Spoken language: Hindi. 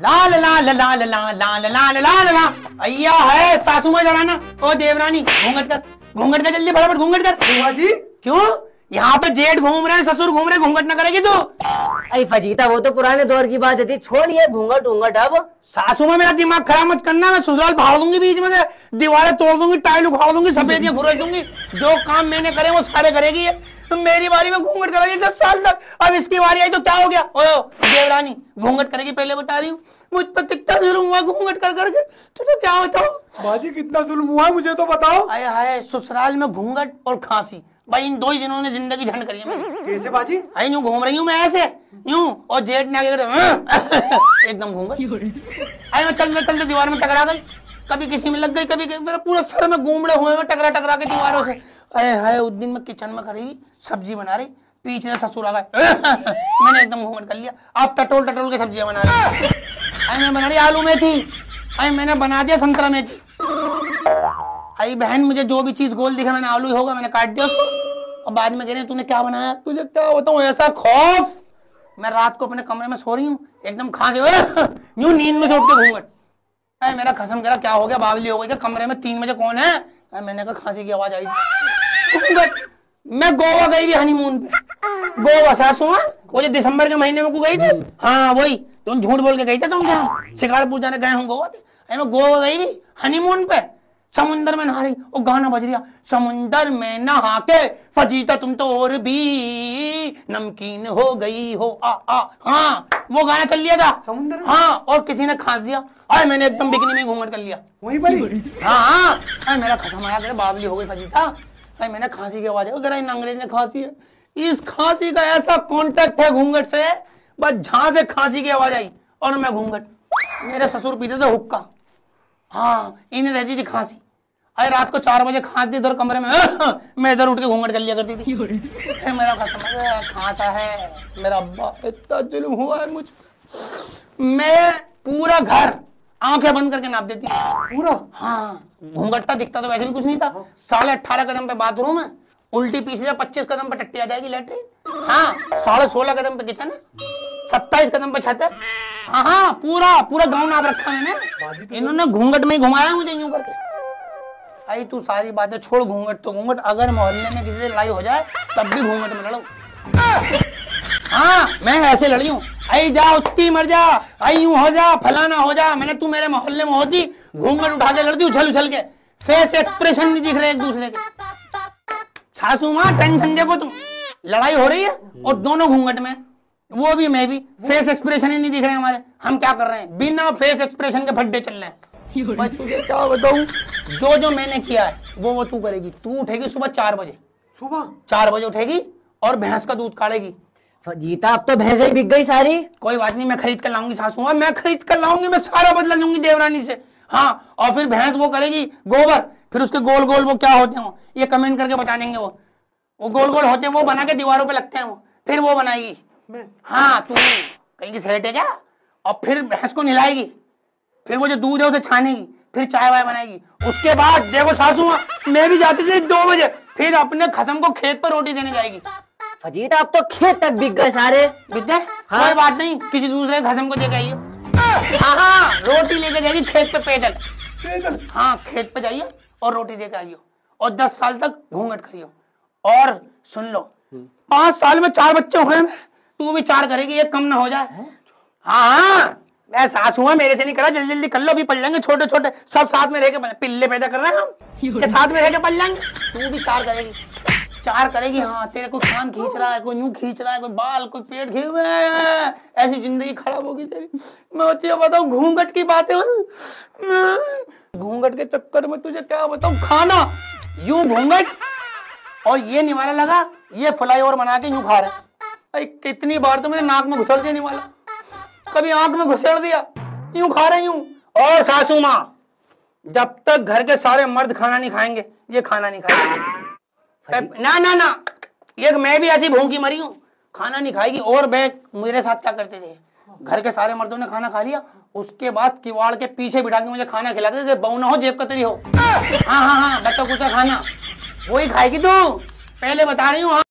लाल लाल लाल लाल लाल लाल लाल ला अय्या है सासू में जराना ओ देवरानी घूंघट कर घूंघट कर जल्दी फटाफट घूंघट कर बुआ जी क्यों यहाँ पे जेठ घूम रहे हैं ससुर घूम रहे हैं घूंघट ना करेगी तू अरे फजीता वो तो पुराने दौर की बात थी छोड़िए घूंघट घूंघट अब सासू में मेरा दिमाग खराब मत करना मैं ससुराल फाड़ दूँगी बीच में से दीवारें तोड़ दूँगी टाइल उखाड़ दूँगी सफेदियाँ भुरज दूँगी जो काम मैंने करे वो सारे करेगी तो मेरी बारी में घूंघट कराएगी दस साल तक अब इसकी बारी आई तो क्या हो गया देवरानी घूंघट करेगी पहले बता रही हूँ। मुझ पर कितना जुर्म हुआ घूंघट कर करके। तुझे क्या बताओ बाजी कितना जुल्म हुआ मुझे तो बताओ। आया हाय ससुराल में घूंघट और खांसी। भाई इन दो ही दिनों ने ज़िंदगी झंड करी है कैसे बाजी? आई यूँ घूम रही हूँ मैं ऐसे। यूँ और जेठ ने आगे एकदम घूम गई आई मैं चलते चलते दीवार में टकरा गई। कभी किसी में लग गई कभी मेरा पूरा सर में घूमड़े हुए टकरा टकरा के दीवारों से। अरे हाय उस दिन मैं किचन में खड़ी हुई सब्ज़ी बना रही। पीछे से ससुर आ गए। मैंने एकदम घूमट कर लिया। आप टटोल टटोल के सब्ज़ियाँ बना रही आई मैं बना रही आलू मेथी। आई मैंने बना दिया संतरा मेथी। आई बहन, मुझे जो भी चीज़ गोल दिखा, मैंने आलू ही होगा, मैंने काट दिया उसको। और बाद में कह रहे तूने क्या बनाया? तुझे क्या बताऊँ, ऐसा खौफ? मैं रात को अपने कमरे में सो रही हूँ, एकदम खांसी यूँ नींद में से उठ के घूंघट अरे मेरा कसम करा क्या हो गया, बावली हो गई क्या? कमरे में तीन बजे कौन है? अरे मैंने कहा, खांसी की आवाज़ आई मैं गोवा गई भी हनीमून पे। गोवा सासू हाँ? वो जो दिसंबर के महीने में को गई थी? हाँ वही। तुम झूठ बोल के गई थे तुम क्या शिकारपुर जाने गए हूँ गोवा? थे गोवा गई भी? हनीमून पे? समुंदर में नहा रही वो गाना बज रहा। समुंदर में नहा के फजीता तुम तो और भी नमकीन हो गई हो। आ आ हाँ वो गाना चल लिया था। समुंदर में? हाँ और किसी ने खांस दिया। अरे मैंने एकदम बिकनी में घूंघट कर लिया। वही बड़ी हाँ? हाँ अरे मेरा खत्म आया बावली हो गई फजीता। अरे मैंने खांसी की आवाज़ है। अंग्रेज़ ने खांसी है। इस खांसी का ऐसा कांटेक्ट है घूंघट से बस जहाँ से खांसी की आवाज़ आई और मैं घूंघट। मेरे ससुर पीते थे हुक्का। हाँ इन्हें रहती थी खांसी। अरे रात को चार बजे खांस दी इधर कमरे में। मैं इधर उठ के घूंघट कर लिया करती थी। फिर मेरा अरे खांसा है। मेरा अब्बा इतना जुल्म हुआ है मुझ मैं पूरा घर आँखें बंद करके नाप देती। पूरा? हाँ घूंघटता दिखता तो वैसे भी कुछ नहीं था। साढ़े अट्ठारह कदम पे बाथरूम है। उल्टी पीछे से पच्चीस कदम पर टट्टी आ जाएगी लेटरिन हाँ साढ़े सोलह कदम पे किचन सत्ताईस कदम पे छत। हाँ हाँ पूरा पूरा गाँव नाप रखा मैंने इन्होंने घूंघट में ही घुमाया मुझे यूँ करके। आई तू सारी बातें छोड़ घूंघट तो घूंघट। अगर मोहल्ले में किसी से लड़ाई हो जाए तब भी घूंघट में लड़ो। हाँ मैं ऐसे लड़ी हूँ। आई जा उत्ती मर जा आई यूँ हो जा फलाना हो जा। मैंने तू मेरे मोहल्ले में होती घूंघट उठा के लड़ती उछल उछल के। फेस एक्सप्रेशन नहीं दिख रहे एक दूसरे के। सासू माँ टेंशन देखो तुम। लड़ाई हो रही है और दोनों घूंघट में। वो भी मैं भी। फेस एक्सप्रेशन ही नहीं दिख रहे हमारे। हम क्या कर रहे हैं? बिना फेस एक्सप्रेशन के फड्डे चल रहे हैं। क्या बताऊँ? जो जो मैंने किया है वो वो तू करेगी। तू उठेगी सुबह चार बजे। सुबह? चार बजे उठेगी और भैंस का दूध काढ़ेगी। जीता अब तो भैंसे ही बिक गई सारी। कोई बात नहीं मैं खरीद कर लाऊँगी सासू माँ मैं खरीद कर लाऊँगी मैं सारा बदला लूँगी देवरानी से। हाँ और फिर भैंस वो करेगी गोबर। फिर उसके गोल गोल वो क्या होते हैं वो? ये कमेंट करके बता देंगे वो। वो गोल गोल होते हैं वो बना के दीवारों पे लगते हैं वो। फिर वो बनाएगी। हाँ तू कहीं की सेट है क्या? और फिर भैंस को नहलाएगी फिर वो जो दूध है उसे छानेगी। फिर चाय वाय बनाएगी। उसके बाद देखो सासू माँ मैं भी जाती थी दो बजे। फिर अपने खसम को खेत पर रोटी देने जाएगी। फजीता अब तो खेत तक बिक गए सारे। विद्या कोई बात नहीं किसी दूसरे खसम को देके आइए हाँ हाँ रोटी लेके जाएगी खेत पे पैदल। हाँ खेत पे जाइए और रोटी देके आइए और दस साल तक घूंघट करियो। और सुन लो पाँच साल में चार बच्चे हुए मेरे तू भी चार करेगी एक कम ना हो जाए। हाँ। हाँ मैं सास हुआ मेरे से नहीं करा जल्दी जल्दी कर लो अभी पढ़ लेंगे छोटे छोटे। सब साथ में रह के पल- पिल्ले पैदा कर रहे हैं हम। के साथ में रह के पढ़ लेंगे। तू भी चार करेगी। चार करेगी हाँ तेरे को कान खींच रहा है कोई यूँ खींच रहा है कोई बाल कोई पेट खींच रहा है। ऐसी ज़िंदगी खराब होगी तेरी। मैं बताऊँ घूंघट की बातें घूंघट के चक्कर में तुझे क्या बताऊँ? खाना यूँ घूंघट और ये निवाला लगा ये फ्लाईओवर बना के यूँ खा रहे हैं। अरे कितनी बार तो मेरे नाक में घुसड़ दिया निवाला कभी आँख में घुसेड़ दिया यूँ खा रहे यूँ। और सासू माँ जब तक घर के सारे मर्द खाना नहीं खाएँगे ये खाना नहीं खाएँगे। ना ना ना ये मैं भी ऐसी भूखी मरी हूँ खाना नहीं खाएगी और बैग मेरे साथ क्या करते थे? घर के सारे मर्दों ने खाना खा लिया, उसके बाद किवाड़ के पीछे बिठा के मुझे खाना खिलाते थे बहु ना हो, जेब कतरी हो। हाँ हाँ हाँ बच्चा कुचा खाना। वही खाएगी तू? पहले बता रही हूँ हाँ।